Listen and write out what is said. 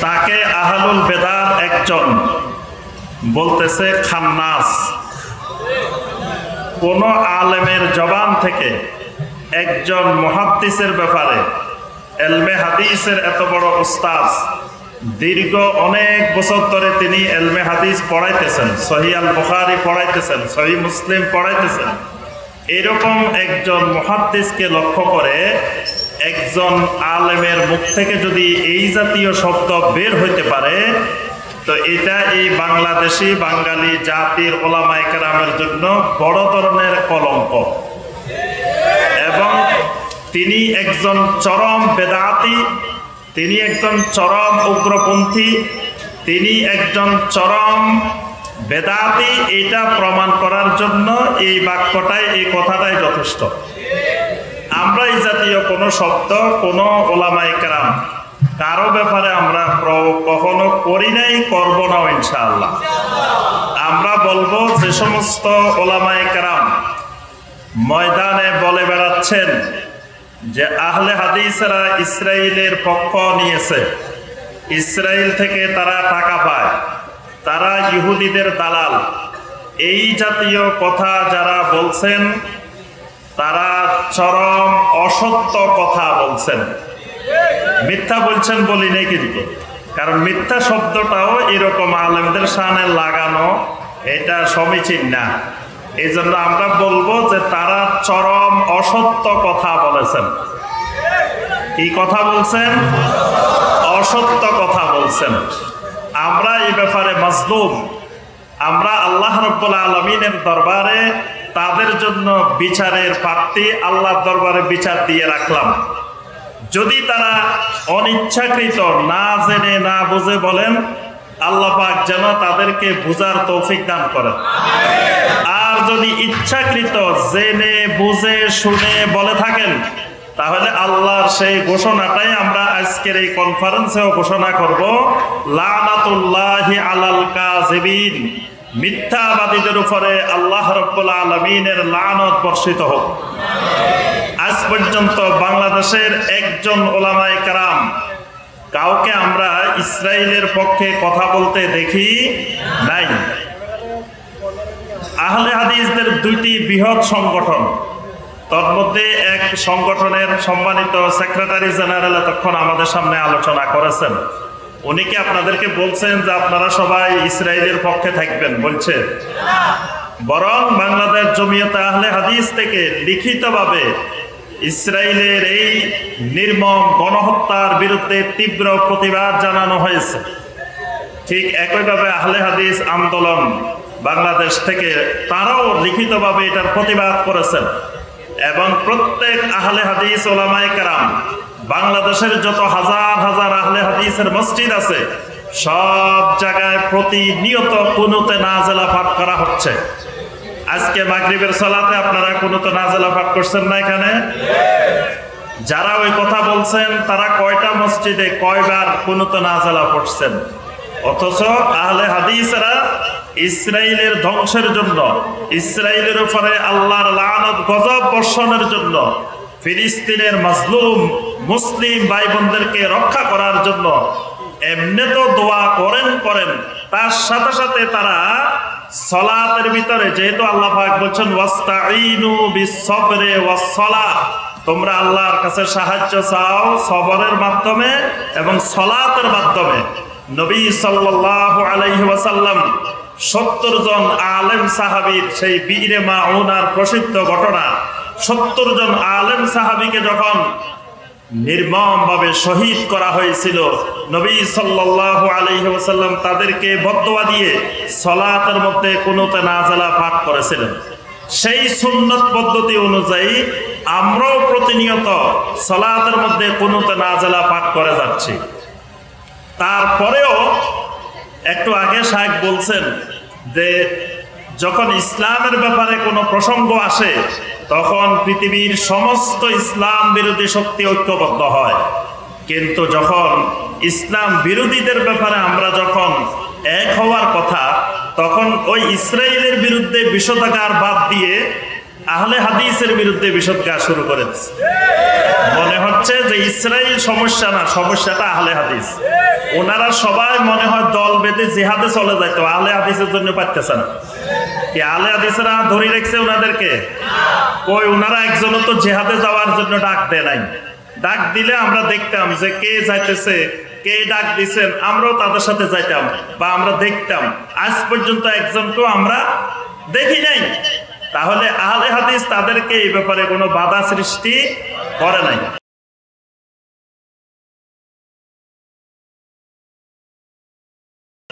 তাকে আহলুল বেদার একজন বলতেছে খান্নাস। কোন আলেমের জবান থেকে একজন মহাদ্দিসের ব্যাপারে এলমে হাদিসের এত বড় উস্তাজ দীর্ঘ অনেক বছর ধরে তিনি এলমে হাদিস পড়াইতেছেন সহি আল বুখারি পড়াইতেছেন সহি মুসলিম পড়াইতেছেন। এরকম একজন মহাদ্দিসকে লক্ষ্য করে একজন আলেমের মুখ থেকে যদি এই জাতীয় শব্দ বের হইতে পারে, তো এটা এই বাংলাদেশি বাঙালি জাতির ওলামায় জন্য বড় ধরনের কলঙ্ক। এবং তিনি একজন চরম বেদাতি, তিনি একজন চরম উগ্রপন্থী, তিনি একজন চরম বেদাতি, এটা প্রমাণ করার জন্য এই বাক্যটাই এই কথাটাই যথেষ্ট। আমরা এই জাতীয় কোনো শব্দ, কোনো ওলামাই কেরাম। কারও ব্যাপারে আমরা কখনো করি নাই, করব না ইনশাআল্লাহ। আমরা বলব যে সমস্ত ওলামাই কেরাম ময়দানে বলে বেড়াচ্ছেন যে আহলে হাদিসরা ইসরায়েলের পক্ষ নিয়েছে। ইসরায়েল থেকে তারা টাকা পায়। তারা ইহুদিদের দালাল। এই জাতীয় কথা যারা বলছেন, তারা চরম অসত্য কথা বলছেন। মিথ্যা বলছেন বলি নেই কিন্তু। কারণ মিথ্যা শব্দটাও এরকম আলেমদের সামনে লাগানো, এটা সমীচীন না। এই জন্য আমরা বলব যে তারা চরম অসত্য কথা বলেছেন। কি কথা বলছেন? অসত্য কথা বলছেন। আমরা এই ব্যাপারে মজলুম। আমরা আল্লাহ রব্বুল আলমিনের দরবারে তাদের জন্য বিচারের প্রার্থী আল্লাহর দরবারে বিচার দিয়ে রাখলাম। যদি তারা অনিচ্ছাকৃত না জেনে, না বুঝে বলেন, আল্লাহ পাক যেন তাদেরকে বুঝার তৌফিক দান করেন। আর যদি ইচ্ছাকৃত জেনে, বুঝে, শুনে বলে থাকেন, তাহলে আল্লাহর সেই ঘোষণাটাই আমরা আজকের এই কনফারেন্সেও ঘোষণা করব, লানাতুল্লাহি আলাল কাযিবিন মিথ্যাবাদীদের উপরে আল্লাহ রব্বুল আলমিনের লানত বর্ষিত হোক। আজ পর্যন্ত বাংলাদেশের একজন ওলামায় কারাম, কাউকে আমরা ইসরায়েলের পক্ষে কথা বলতে দেখি নাই। আহলে হাদিসদের দুইটি বৃহৎ সংগঠন, তন্মধ্যে এক সংগঠনের সম্মানিত সেক্রেটারি জেনারেল এতক্ষণ আমাদের সামনে আলোচনা করেছেন। উনি কি আপনাদেরকে বলছেন যে আপনারা সবাই ইসরায়েলের পক্ষে থাকবেন, বলছে। বরং বাংলাদেশ জমিয়তে আহলে হাদিস থেকে লিখিতভাবে ইসরায়েলের এই নির্মম গণহত্যার বিরুদ্ধে তীব্র প্রতিবাদ জানানো হয়েছে। ঠিক একইভাবে আহলে হাদিস আন্দোলন বাংলাদেশ থেকে তারাও লিখিতভাবে এটার প্রতিবাদ করেছেন। এবং প্রত্যেক আহলে হাদিস ওলামায় কারাম বাংলাদেশের যত হাজার হাজার আহলে হাদিসের মসজিদ আছে, সব জায়গায় প্রতিনিয়ত কুনুতে নাজেলা পাঠ করা হচ্ছে। আজকে মাগরিবের সলাতে আপনারা কুনুতে নাজেলা পাঠ করছেন না এখানে? যারা ওই কথা বলছেন, তারা কয়টা মসজিদে কয়বার কুনুতে নাজেলা পড়ছেন? অথচ আহলে হাদিসরা ইসরায়েলের ধ্বংসের জন্য ইসরায়েলের উপরে আল্লাহর লানত গজব বর্ষণের জন্য, ফিলিস্তিনের মাজলুম মুসলিম ভাই বোনদেরকে রক্ষা করার জন্য এমনি তো দোয়া করেন করেন। তার সাথে সাথে তারা সলাতের ভিতরে, যেহেতু আল্লাহ পাক বলছেন তোমরা আল্লাহর কাছে সাহায্য চাও সবরের মাধ্যমে এবং সলাতের মাধ্যমে। নবী সাল্লাল্লাহু আলাইহি ওয়াসাল্লাম সত্তর জন আলেম সাহাবীর সেই বীরে মা ওনার প্রসিদ্ধ ঘটনা, সত্তর জন আলেম সাহাবিকে যখন নির্মম ভাবে শহীদ করা হয়েছিল। নবী সাল্লাহ আলহি ওসাল্লাম তাদেরকে বদোয়া দিয়ে সলাতের মধ্যে কোনোতে নাজালা পাঠ করেছিলেন। সেই সুন্নত পদ্ধতি অনুযায়ী আমরাও প্রতিনিয়ত সলাতের মধ্যে কোনোতে নাজালা পাঠ করে যাচ্ছি। তারপরেও একটু আগে সাহেব বলছেন যে যখন ইসলামের ব্যাপারে কোনো প্রসঙ্গ আসে, তখন পৃথিবীর সমস্ত ইসলাম বিরোধী শক্তি ঐক্যবদ্ধ হয়। কিন্তু যখন ইসলাম বিরোধীদের ব্যাপারে আমরা যখন এক হওয়ার কথা, তখন ওই ইসরায়েলের বিরুদ্ধে বিষোদাগার বাদ দিয়ে আহলে হাদিসের বিরুদ্ধে বিষোদগার শুরু করে দিচ্ছে মনে হচ্ছে যে ইসরায়েল সমস্যা না, সমস্যাটা আহলে হাদিস। ওনারা সবাই মনে হয় দল বেঁধে জিহাদে চলে যাইতো আলে হাদিসের জন্য পারতেছে না। কি আলে হাদিসেরা ধরে রেখেছে ওনাদেরকে? কই, ওনারা একজনও তো জেহাদে যাওয়ার জন্য ডাক দেয় নাই। ডাক দিলে আমরা দেখতাম যে কে যাইতেছে, কে ডাক দিছেন, আমরাও তাদের সাথে যাইতাম বা আমরা দেখতাম। আজ পর্যন্ত একজনকেও আমরা দেখি নাই। তাহলে আহলে হাদিস তাদেরকে এই ব্যাপারে কোনো বাধা সৃষ্টি করে নাই।